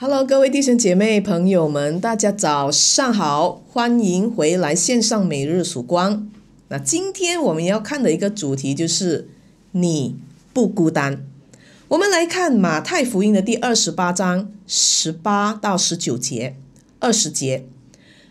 Hello，各位弟兄姐妹朋友们，大家早上好，欢迎回来线上每日曙光。那今天我们要看的一个主题就是你不孤单。我们来看马太福音的第二十八章十八到十九节，二十节，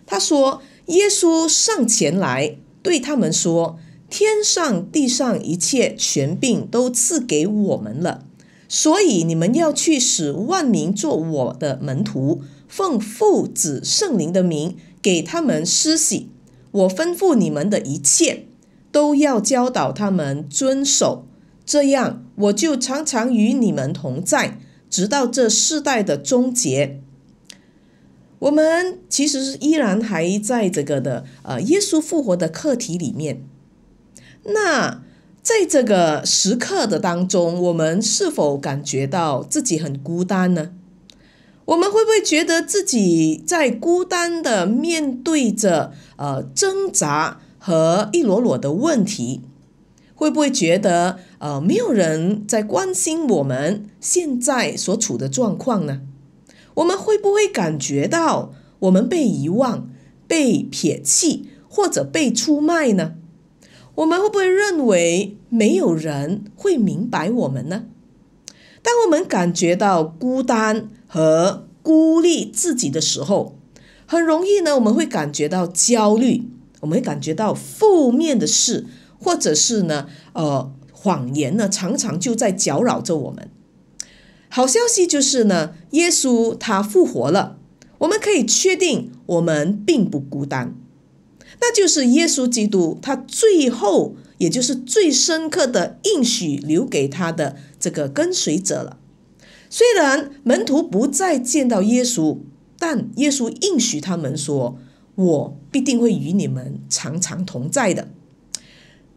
他说：“耶稣上前来对他们说，天上地上一切权柄都赐给我们了。”所以你们要去使万民做我的门徒，奉父子圣灵的名给他们施洗。我吩咐你们的一切，都要教导他们遵守。这样，我就常常与你们同在，直到这世代的终结。我们其实依然还在这个的呃耶稣复活的课题里面。那。在这个时刻的当中，我们是否感觉到自己很孤单呢？我们会不会觉得自己在孤单的面对着呃挣扎和一摞摞的问题？会不会觉得呃没有人在关心我们现在所处的状况呢？我们会不会感觉到我们被遗忘、被撇弃或者被出卖呢？我们会不会认为没有人会明白我们呢？当我们感觉到孤单和孤立自己的时候，很容易呢，我们会感觉到焦虑，我们会感觉到负面的事，或者是呢，呃，谎言呢，常常就在搅扰着我们。好消息就是呢，耶稣他复活了，我们可以确定我们并不孤单。那就是耶稣基督，他最后也就是最深刻的应许留给他的这个跟随者了。虽然门徒不再见到耶稣，但耶稣应许他们说：“我必定会与你们常常同在的。”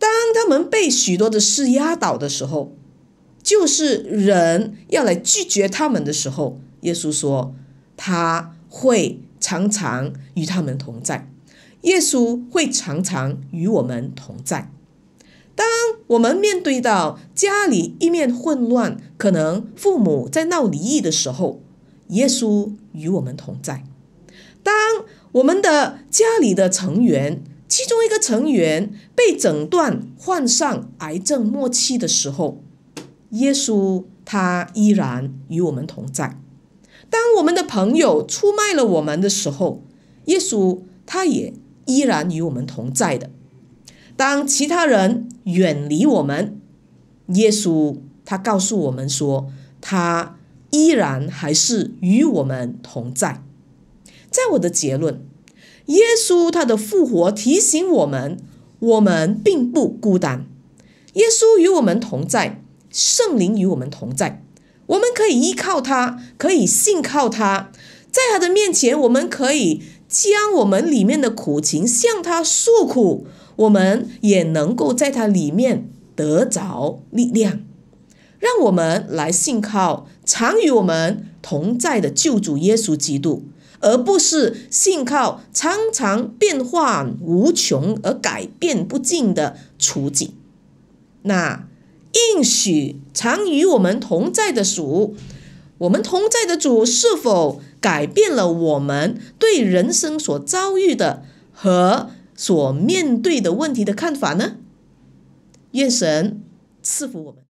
当他们被许多的事压倒的时候，就是人要来拒绝他们的时候，耶稣说：“他会常常与他们同在。”耶稣会常常与我们同在。当我们面对到家里一面混乱，可能父母在闹离异的时候，耶稣与我们同在。当我们的家里的成员其中一个成员被诊断患上癌症末期的时候，耶稣他依然与我们同在。当我们的朋友出卖了我们的时候，耶稣他也。依然与我们同在的。当其他人远离我们，耶稣他告诉我们说，他依然还是与我们同在。在我的结论，耶稣他的复活提醒我们，我们并不孤单。耶稣与我们同在，圣灵与我们同在，我们可以依靠他，可以信靠他，在他的面前，我们可以。将我们里面的苦情向他诉苦，我们也能够在他里面得着力量。让我们来信靠常与我们同在的救主耶稣基督，而不是信靠常常变幻无穷而改变不尽的处境。那应许常与我们同在的主，我们同在的主是否？改变了我们对人生所遭遇的和所面对的问题的看法呢？愿神赐福我们。